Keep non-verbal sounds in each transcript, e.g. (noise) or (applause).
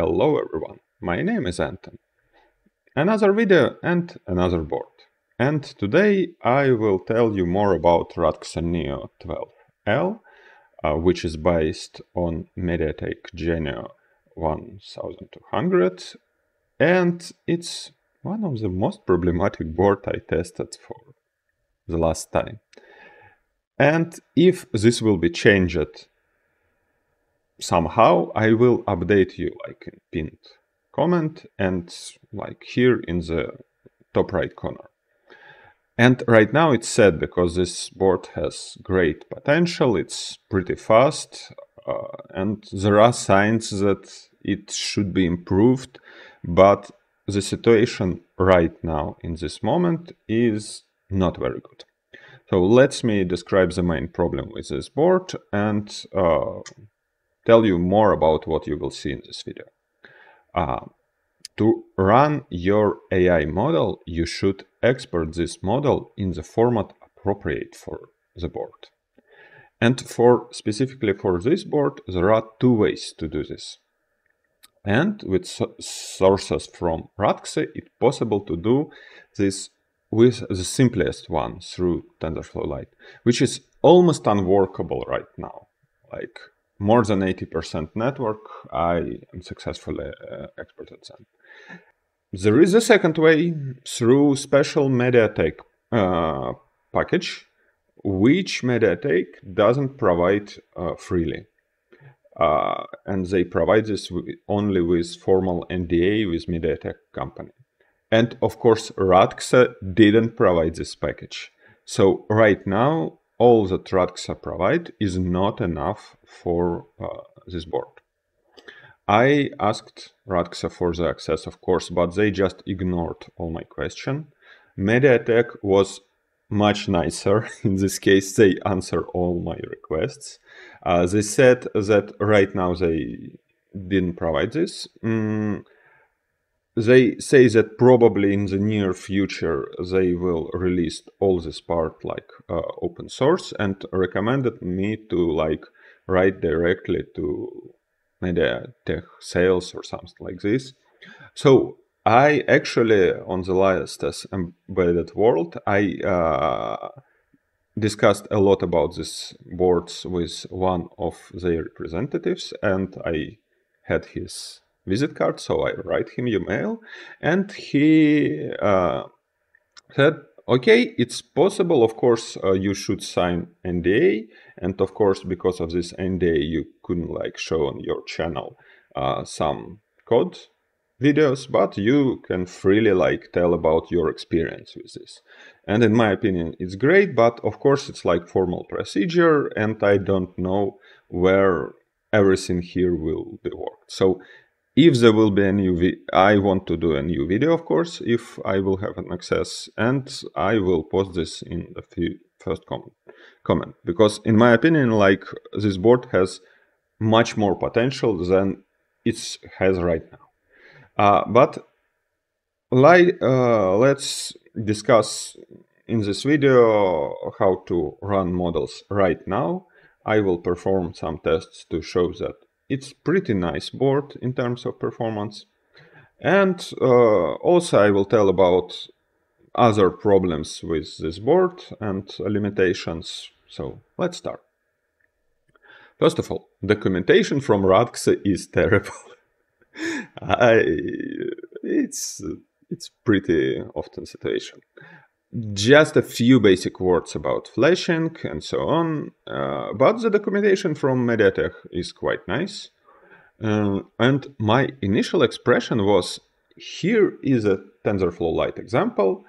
Hello everyone, my name is Anton. Another video and another board. And today I will tell you more about Radxa NIO 12L, uh, which is based on MediaTek Genio 1200 and it's one of the most problematic board I tested for the last time. And if this will be changed somehow I will update you like in pinned comment and like here in the top right corner. And right now it's sad because this board has great potential, it's pretty fast, uh, and there are signs that it should be improved, but the situation right now in this moment is not very good. So let me describe the main problem with this board and uh, tell you more about what you will see in this video. Uh, to run your AI model, you should export this model in the format appropriate for the board. And for specifically for this board, there are two ways to do this. And with so sources from Radxa, it's possible to do this with the simplest one through TensorFlow Lite, which is almost unworkable right now. Like more than 80% network, I am successfully uh, exported them. There is a second way through special MediaTek uh, package, which MediaTek doesn't provide uh, freely. Uh, and they provide this only with formal NDA with MediaTek company. And of course, Radxa didn't provide this package. So right now, all that Radxa provide is not enough for uh, this board. I asked Radxa for the access, of course, but they just ignored all my question. MediaTek was much nicer. (laughs) In this case, they answer all my requests. Uh, they said that right now they didn't provide this. Mm, they say that probably in the near future they will release all this part like uh, open source and recommended me to like write directly to MediaTek sales or something like this. So I actually on the last embedded world I uh, discussed a lot about these boards with one of their representatives and I had his visit card, so I write him email, and he uh, said, okay, it's possible, of course, uh, you should sign NDA, and of course, because of this NDA, you couldn't like show on your channel uh, some code videos, but you can freely like tell about your experience with this. And in my opinion, it's great, but of course it's like formal procedure and I don't know where everything here will be worked. So if there will be a new I want to do a new video, of course, if I will have an access, and I will post this in the first comment, comment. Because in my opinion, like this board has much more potential than it has right now. Uh, but like, uh, let's discuss in this video how to run models right now. I will perform some tests to show that it's pretty nice board in terms of performance. And uh, also I will tell about other problems with this board and limitations. So let's start. First of all, documentation from Radxa is (laughs) terrible. I, it's it's pretty often situation just a few basic words about flashing and so on, uh, but the documentation from MediaTek is quite nice. Uh, and my initial expression was, here is a TensorFlow Lite example,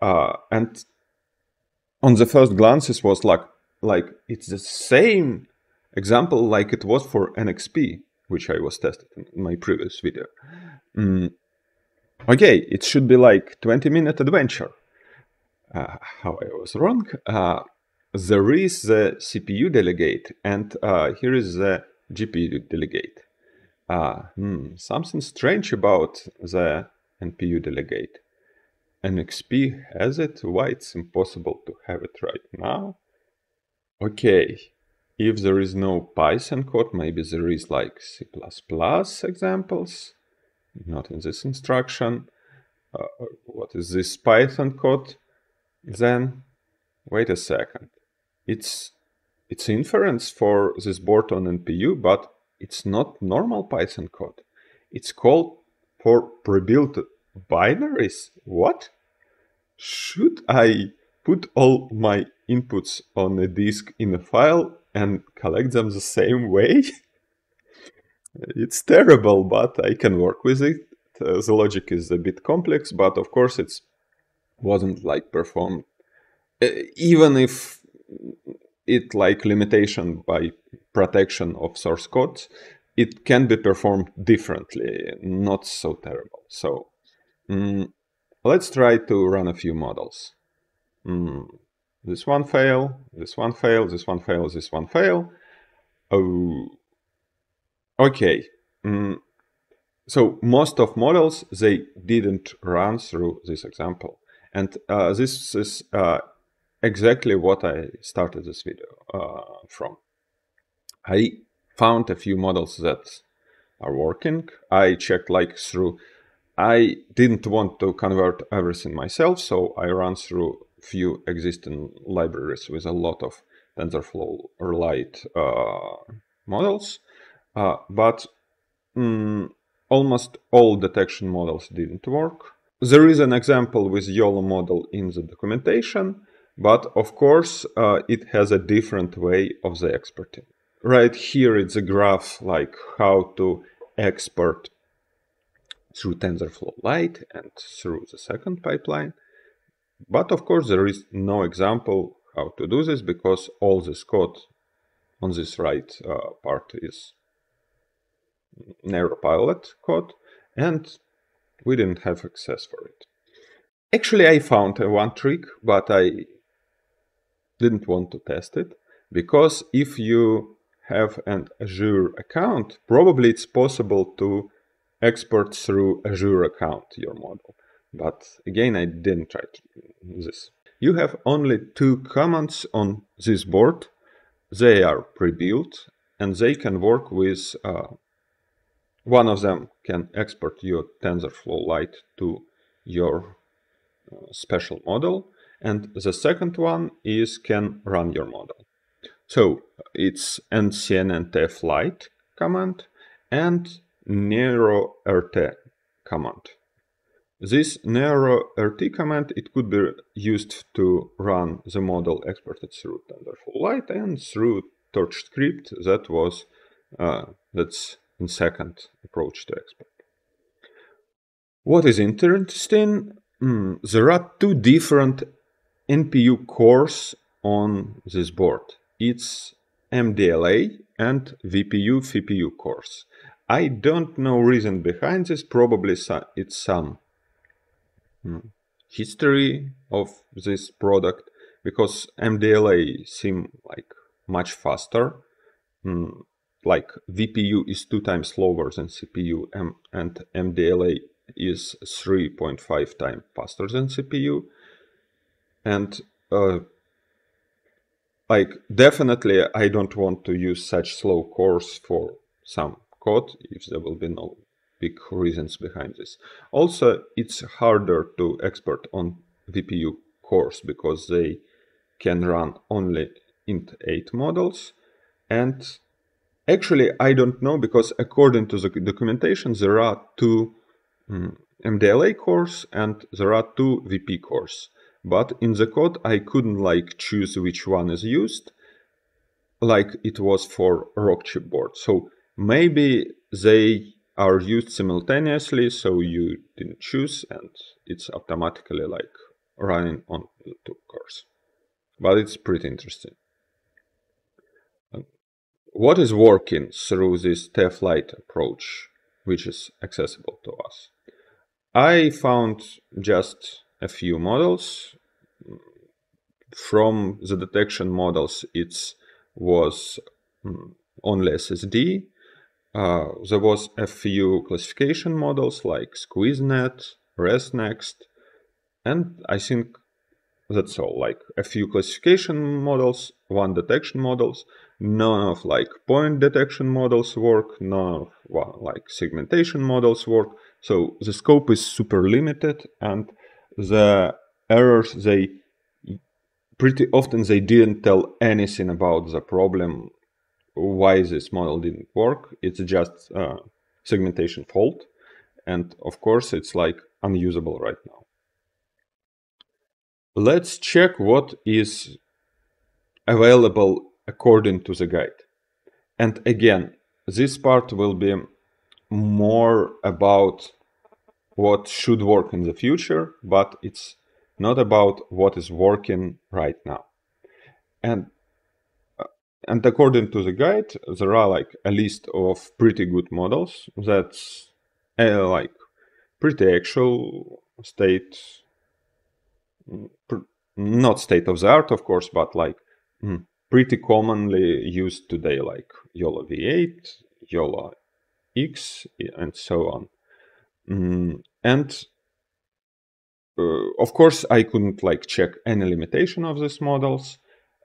uh, and on the first glance it was like, like it's the same example like it was for NXP, which I was tested in my previous video. Mm. Okay, it should be like 20 minute adventure uh, how I was wrong. Uh, there is the CPU delegate, and uh, here is the GPU delegate. Hmm, something strange about the NPU delegate. NXP has it, why it's impossible to have it right now? Okay, if there is no Python code, maybe there is like C++ examples, not in this instruction. Uh, what is this Python code? Then, wait a second. It's it's inference for this board on NPU, but it's not normal Python code. It's called for pre-built binaries. What? Should I put all my inputs on a disk in a file and collect them the same way? (laughs) it's terrible, but I can work with it. Uh, the logic is a bit complex, but of course it wasn't like performed. Even if it like limitation by protection of source code, it can be performed differently, not so terrible. So mm, let's try to run a few models. Mm, this one fail, this one fail, this one fail, this one fail. Oh, okay. Mm, so most of models, they didn't run through this example. And uh, this is uh, exactly what I started this video uh, from. I found a few models that are working. I checked like through, I didn't want to convert everything myself, so I ran through few existing libraries with a lot of TensorFlow or Lite uh, models, uh, but mm, almost all detection models didn't work. There is an example with YOLO model in the documentation, but of course uh, it has a different way of the exporting. Right here it's a graph like how to export through TensorFlow Lite and through the second pipeline. But of course there is no example how to do this because all this code on this right uh, part is NeuroPilot code and we didn't have access for it. Actually, I found one trick, but I didn't want to test it because if you have an Azure account, probably it's possible to export through Azure account your model. But again, I didn't try this. You have only two commands on this board. They are pre-built and they can work with uh, one of them can export your TensorFlow Lite to your uh, special model and the second one is can run your model. So it's ncc-tflite command and neuronrt command. This neuronrt command, it could be used to run the model exported through TensorFlow Lite and through Torch script that was uh, that's in second approach to export. What is interesting, mm, there are two different NPU cores on this board. It's MDLA and VPU FPU cores. I don't know reason behind this, probably it's some hmm, history of this product because MDLA seem like much faster. Mm, like VPU is two times slower than CPU and MDLA is 3.5 times faster than CPU. And uh, like definitely I don't want to use such slow cores for some code if there will be no big reasons behind this. Also, it's harder to export on VPU cores because they can run only int8 models and Actually, I don't know because according to the documentation, there are two um, mm, MDLA cores and there are two VP cores. But in the code, I couldn't like choose which one is used like it was for Rockchip board. So maybe they are used simultaneously, so you didn't choose and it's automatically like running on the two cores. But it's pretty interesting what is working through this TF Lite approach, which is accessible to us? I found just a few models. From the detection models, it was mm, only SSD. Uh, there was a few classification models like SqueezeNet, ResNext, and I think that's all. Like a few classification models, one detection models, none of like point detection models work, none of well, like segmentation models work. So the scope is super limited and the errors they pretty often they didn't tell anything about the problem why this model didn't work it's just segmentation fault and of course it's like unusable right now let's check what is available according to the guide and again this part will be more about what should work in the future but it's not about what is working right now. And uh, and according to the guide, there are like a list of pretty good models that's uh, like pretty actual state, mm, not state of the art, of course, but like mm, pretty commonly used today, like YOLO V8, YOLO X, and so on. Mm, and uh, of course, I couldn't like check any limitation of these models.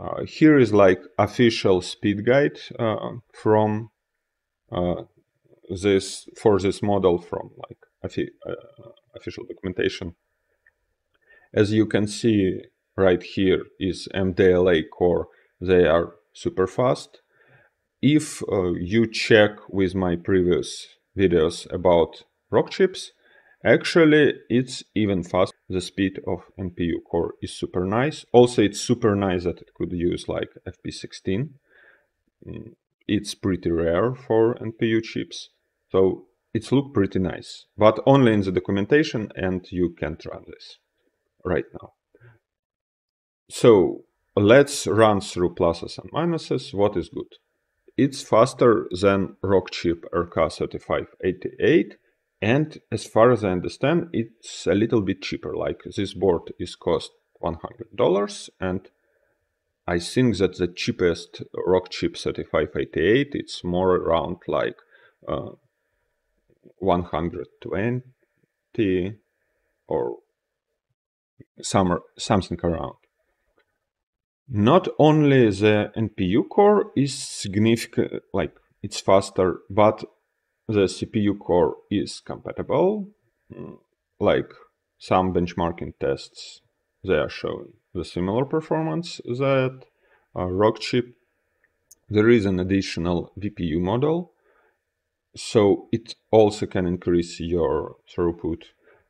Uh, here is like official speed guide uh, from this for this model from like official documentation. As you can see right here is MDLA core. They are super fast. If uh, you check with my previous videos about Rockchips, Actually, it's even fast. The speed of NPU core is super nice. Also, it's super nice that it could use like FP16. Mm, it's pretty rare for NPU chips. So it's look pretty nice, but only in the documentation and you can't run this right now. So let's run through pluses and minuses. What is good? It's faster than Rockchip RK3588 and as far as I understand, it's a little bit cheaper. Like this board is cost $100 and I think that the cheapest Rockchip 3588 it's more around like uh, 120 or some, something around. Not only the NPU core is significant, like it's faster, but the CPU core is compatible, mm, like some benchmarking tests, they are showing the similar performance that uh, Rockchip. There is an additional VPU model, so it also can increase your throughput.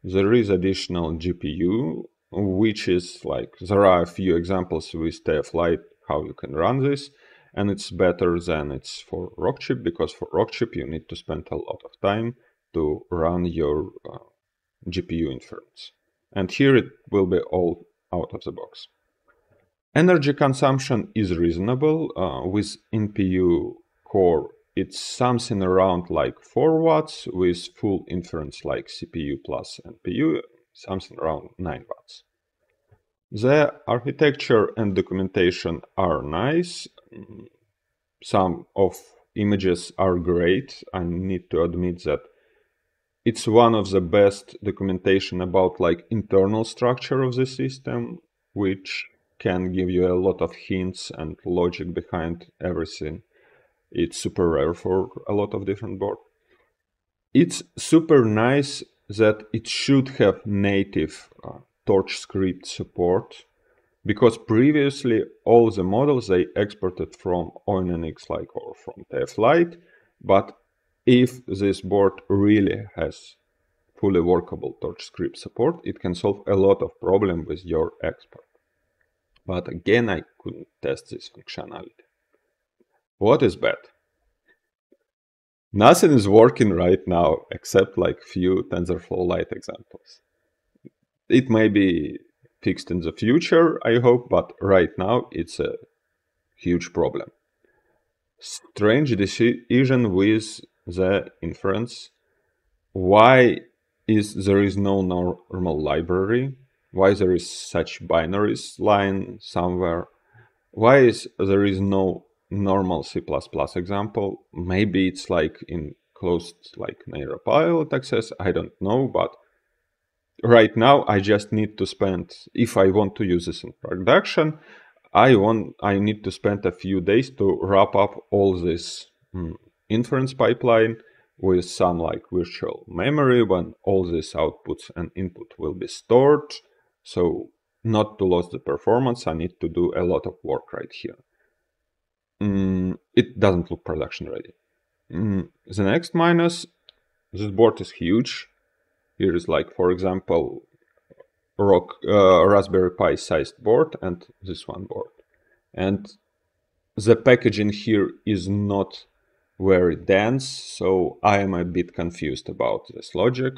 There is additional GPU, which is like, there are a few examples with TF Lite how you can run this and it's better than it's for Rockchip because for Rockchip you need to spend a lot of time to run your uh, GPU inference. And here it will be all out of the box. Energy consumption is reasonable. Uh, with NPU core, it's something around like 4 watts, with full inference like CPU plus NPU, something around 9 watts. The architecture and documentation are nice. Some of images are great. I need to admit that it's one of the best documentation about like internal structure of the system, which can give you a lot of hints and logic behind everything. It's super rare for a lot of different boards. It's super nice that it should have native uh, torch script support because previously all the models they exported from ONNX like or from TF Lite, but if this board really has fully workable torch script support, it can solve a lot of problem with your export. But again, I couldn't test this functionality. What is bad? Nothing is working right now except like few TensorFlow Lite examples. It may be fixed in the future, I hope, but right now it's a huge problem. Strange decision with the inference. Why is there is no normal library? Why there is such binaries line somewhere? Why is there is no normal C++ example? Maybe it's like in closed like NeuroPilot access, I don't know, but right now I just need to spend, if I want to use this in production, I want I need to spend a few days to wrap up all this mm, inference pipeline with some like virtual memory when all these outputs and input will be stored. So not to lose the performance, I need to do a lot of work right here. Mm, it doesn't look production ready. Mm, the next minus, this board is huge. Here is like, for example, rock, uh, Raspberry Pi sized board and this one board. And the packaging here is not very dense, so I am a bit confused about this logic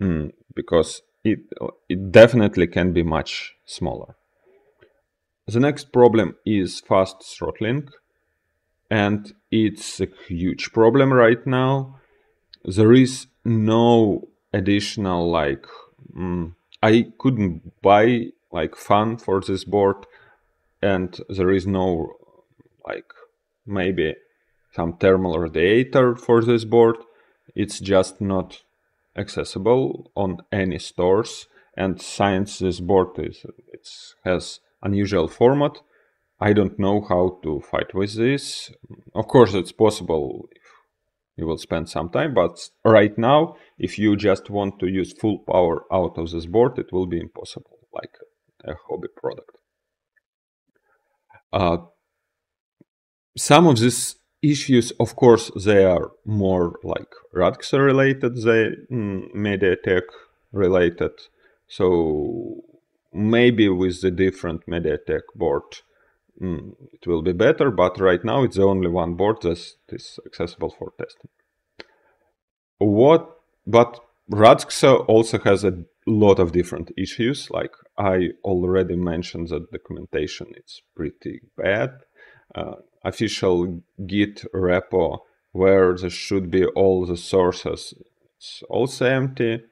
mm, because it, it definitely can be much smaller. The next problem is fast throttling and it's a huge problem right now. There is no additional like mm, I couldn't buy like fan for this board and there is no like maybe some thermal radiator for this board. It's just not accessible on any stores and since this board is it has unusual format I don't know how to fight with this. Of course, it's possible you will spend some time, but right now, if you just want to use full power out of this board, it will be impossible, like a hobby product. Uh, some of these issues, of course, they are more like Radxa related, they mm, MediaTek related. So maybe with the different MediaTek board, mm, it will be better, but right now it's the only one board that is accessible for testing. What, but Radxa also has a lot of different issues. Like I already mentioned that documentation is pretty bad. Uh, official Git repo where there should be all the sources, it's also empty.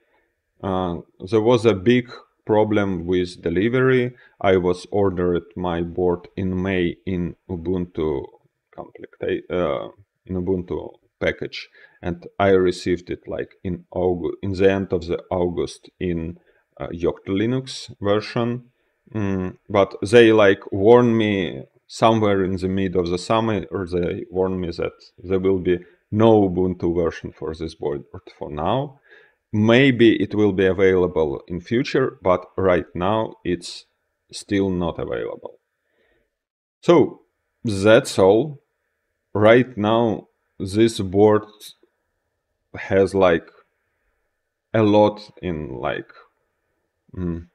Uh, there was a big problem with delivery. I was ordered my board in May in Ubuntu uh, in Ubuntu package, and I received it like in August, in the end of the August in uh, Yocto Linux version. Mm, but they like warned me somewhere in the mid of the summer, or they warned me that there will be no Ubuntu version for this board for now. Maybe it will be available in future, but right now it's still not available. So that's all. Right now, this board has like a lot in like mm,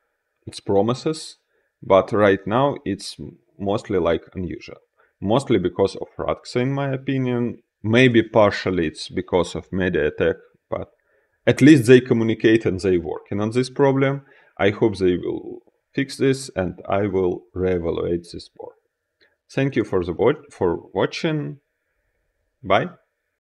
its promises, but right now it's mostly like unusual. Mostly because of Radxa, in my opinion. Maybe partially it's because of MediaTek, but at least they communicate and they working on this problem. I hope they will fix this and I will reevaluate this board. Thank you for the for watching. Bye.